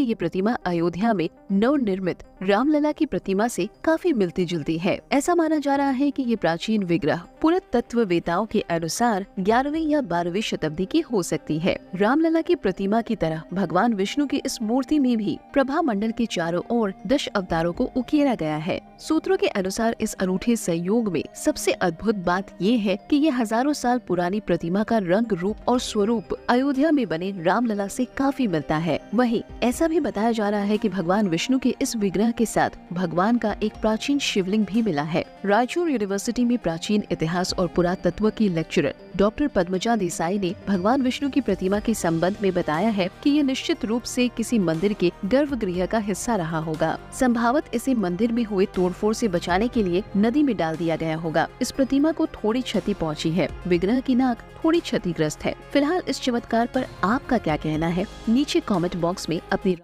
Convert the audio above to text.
कि ये प्रतिमा अयोध्या में नवनिर्मित रामलला की प्रतिमा से काफ़ी मिलती जुलती है। ऐसा माना जा रहा है कि ये प्राचीन विग्रह पुरातत्व वेताओं के अनुसार ग्यारहवीं या बारहवीं शताब्दी की हो सकती है। रामलला की प्रतिमा की तरह भगवान विष्णु की इस मूर्ति में भी प्रभा मंडल के चारों ओर दश अवतारों को उकेरा गया है। सूत्रों के अनुसार इस अनूठे संयोग में सबसे अद्भुत बात ये है कि ये हज़ारों साल पुरानी प्रतिमा का रंग रूप और स्वरूप अयोध्या में बने रामलला से काफ़ी मिलता है। वहीं ऐसा भी बताया जा रहा है कि भगवान विष्णु के इस विग्रह के साथ भगवान का एक प्राचीन शिवलिंग भी मिला है। रायचूर यूनिवर्सिटी में प्राचीन इतिहास और पुरातत्व की लेक्चरर डॉक्टर पद्मजा देसाई ने भगवान विष्णु की प्रतिमा के संबंध में बताया है कि ये निश्चित रूप से किसी मंदिर के गर्भगृह का हिस्सा रहा होगा। संभावत इसे मंदिर में हुए तोड़फोड़ से बचाने के लिए नदी में डाल दिया गया होगा। इस प्रतिमा को थोड़ी क्षति पहुँची है। विग्रह की नाक थोड़ी क्षतिग्रस्त है। फ़िलहाल इस चमत्कार पर आपका क्या कहना है? नीचे कमेंट बॉक्स में अपनी